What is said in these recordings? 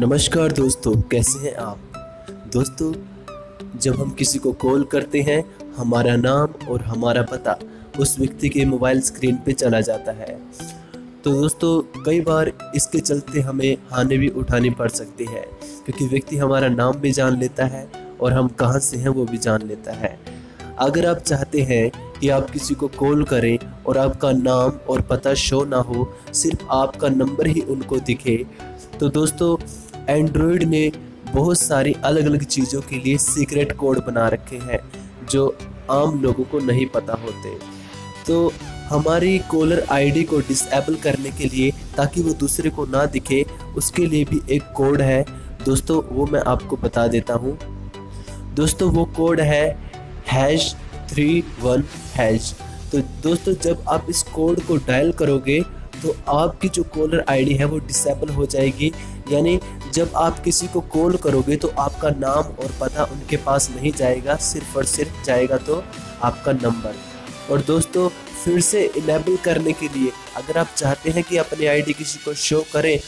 नमस्कार दोस्तों, कैसे हैं आप? दोस्तों, जब हम किसी को कॉल करते हैं, हमारा नाम और हमारा पता उस व्यक्ति के मोबाइल स्क्रीन पे चला जाता है। तो दोस्तों, कई बार इसके चलते हमें हानि भी उठानी पड़ सकती है, क्योंकि व्यक्ति हमारा नाम भी जान लेता है और हम कहाँ से हैं वो भी जान लेता है। अगर आप चाहते हैं कि आप किसी को कॉल करें और आपका नाम और पता शो ना हो, सिर्फ़ आपका नंबर ही उनको दिखे तो दोस्तों एंड्रॉयड ने बहुत सारी अलग अलग चीज़ों के लिए सीक्रेट कोड बना रखे हैं, जो आम लोगों को नहीं पता होते। तो हमारी कॉलर आईडी को डिसेबल करने के लिए, ताकि वो दूसरे को ना दिखे, उसके लिए भी एक कोड है। दोस्तों, वो मैं आपको बता देता हूँ। दोस्तों, वो कोड है हैश थ्री वन हैश तो दोस्तों, जब आप इस कोड को डायल करोगे तो आपकी जो कॉलर आईडी है वो डिसेबल हो जाएगी। यानी जब आप किसी को कॉल करोगे तो आपका नाम और पता उनके पास नहीं जाएगा, सिर्फ़ और सिर्फ़ जाएगा तो आपका नंबर और दोस्तों, फिर से इनेबल करने के लिए अगर आप चाहते हैं कि अपनी आईडी किसी को शो करें,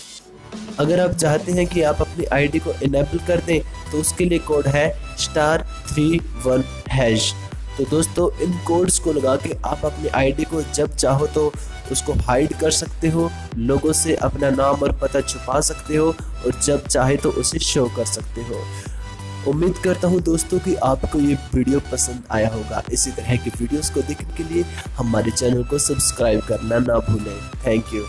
अगर आप चाहते हैं कि आप अपनी आईडी को इनेबल कर दें तो उसके लिए कोड है स्टार थ्री वन हैश तो दोस्तों, इन कोड्स को लगा के आप अपनी आईडी को जब चाहो तो उसको हाइड कर सकते हो, लोगों से अपना नाम और पता छुपा सकते हो और जब चाहे तो उसे शो कर सकते हो। उम्मीद करता हूँ दोस्तों कि आपको ये वीडियो पसंद आया होगा। इसी तरह की वीडियोस को देखने के लिए हमारे चैनल को सब्सक्राइब करना ना भूलें। Thank you